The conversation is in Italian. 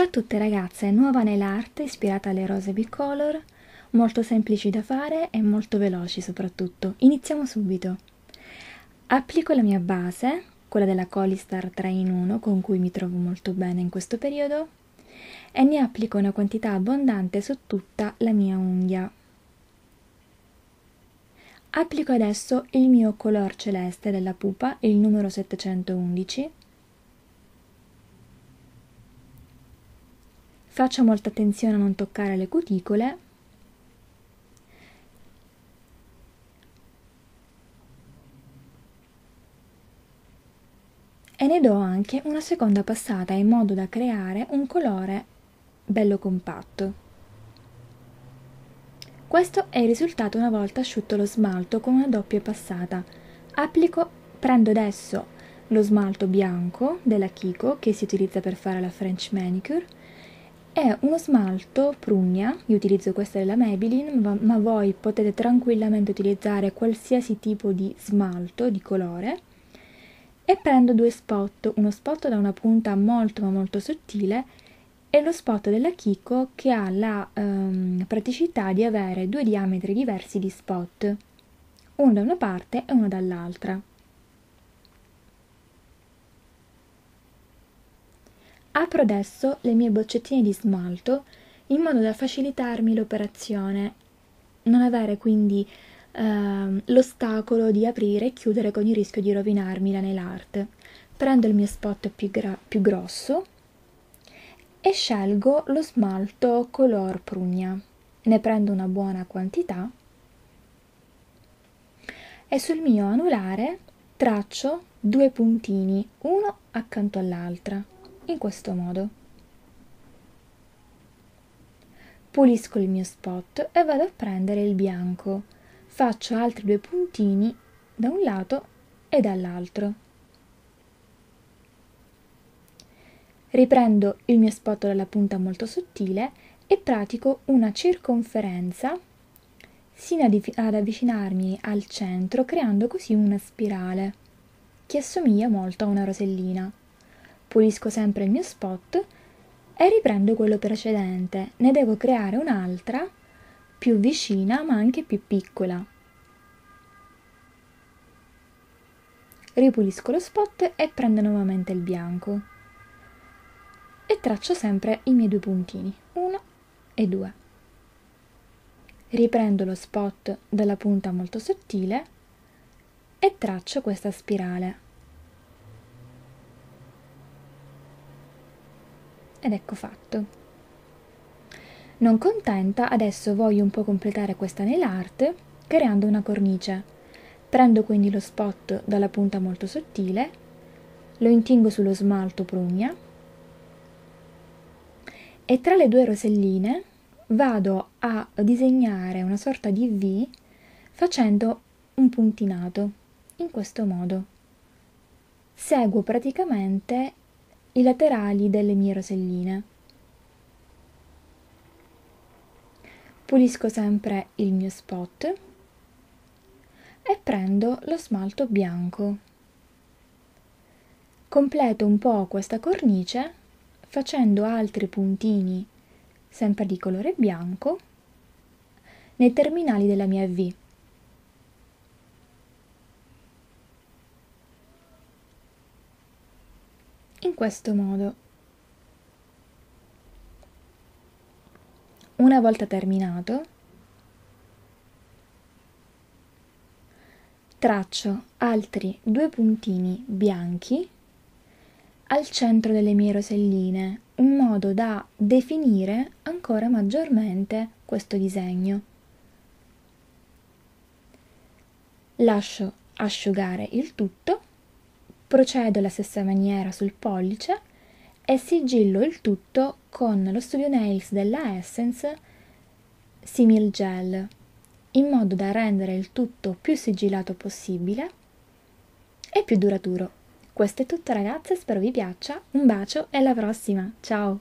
Ciao a tutte ragazze, nuova nail art ispirata alle rose bicolor, molto semplici da fare e molto veloci soprattutto. Iniziamo subito. Applico la mia base, quella della Colistar 3 in 1 con cui mi trovo molto bene in questo periodo e ne applico una quantità abbondante su tutta la mia unghia. Applico adesso il mio color celeste della pupa, il numero 711 Faccio molta attenzione a non toccare le cuticole. E ne do anche una seconda passata in modo da creare un colore bello compatto. Questo è il risultato una volta asciutto lo smalto con una doppia passata. Applico, prendo adesso lo smalto bianco della Kiko che si utilizza per fare la French Manicure è uno smalto prugna, io utilizzo questa della Maybelline, ma, voi potete tranquillamente utilizzare qualsiasi tipo di smalto di colore e prendo due spot, uno spot da una punta molto ma molto sottile e lo spot della Kiko che ha la um, praticità di avere due diametri diversi di spot, uno da una parte e uno dall'altra. Apro adesso le mie boccettine di smalto in modo da facilitarmi l'operazione, non avere quindi eh, l'ostacolo di aprire e chiudere con il rischio di rovinarmi la nail art. Prendo il mio spot più, più grosso e scelgo lo smalto color prugna. Ne prendo una buona quantità e sul mio anulare traccio due puntini, uno accanto all'altra in questo modo. Pulisco il mio spot e vado a prendere il bianco. Faccio altri due puntini da un lato e dall'altro. Riprendo il mio spot dalla punta molto sottile e pratico una circonferenza sino ad avvicinarmi al centro creando così una spirale che assomiglia molto a una rosellina pulisco sempre il mio spot e riprendo quello precedente. Ne devo creare un'altra più vicina ma anche più piccola. Ripulisco lo spot e prendo nuovamente il bianco e traccio sempre i miei due puntini, uno e due. Riprendo lo spot dalla punta molto sottile e traccio questa spirale. Ed ecco fatto. Non contenta, adesso voglio un po' completare questa nail art creando una cornice. Prendo quindi lo spot dalla punta molto sottile, lo intingo sullo smalto prugna e tra le due roselline vado a disegnare una sorta di V facendo un puntinato in questo modo. Seguo praticamente i laterali delle mie roselline. Pulisco sempre il mio spot e prendo lo smalto bianco. Completo un po' questa cornice facendo altri puntini sempre di colore bianco nei terminali della mia V. in questo modo. Una volta terminato, traccio altri due puntini bianchi al centro delle mie roselline, in modo da definire ancora maggiormente questo disegno. Lascio asciugare il tutto Procedo alla stessa maniera sul pollice e sigillo il tutto con lo Studio Nails della Essence Simil Gel, in modo da rendere il tutto più sigillato possibile e più duraturo. Questo è tutto ragazze, spero vi piaccia, un bacio e alla prossima, ciao!